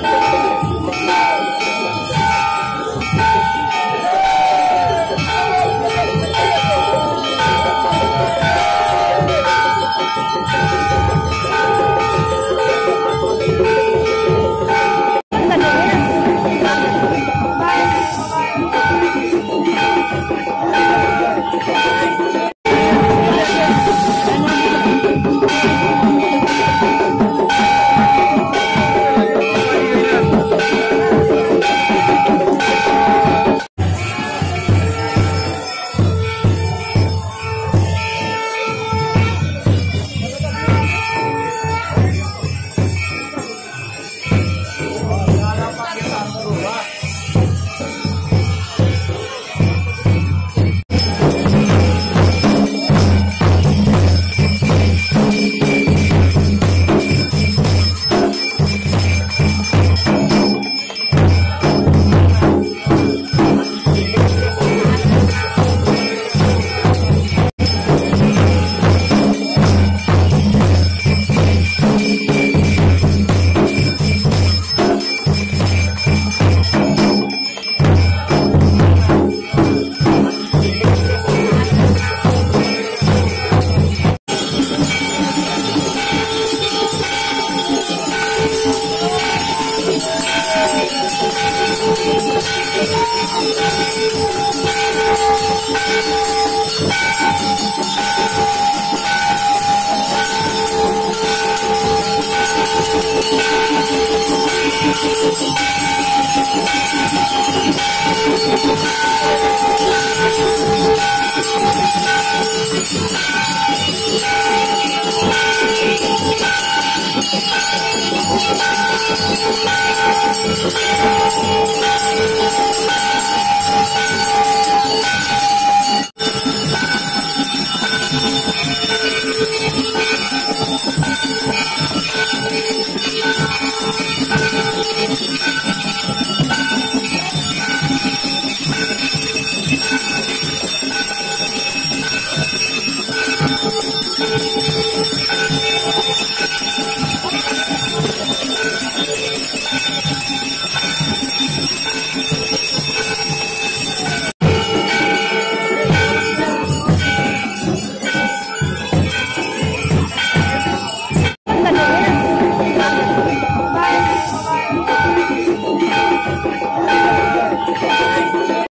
Show.